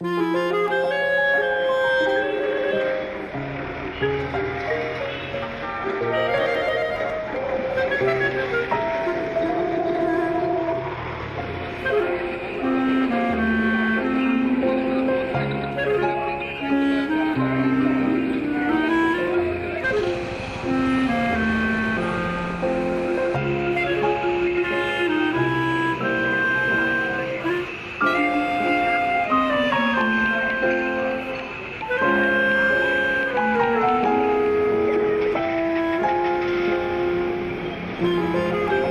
Música Música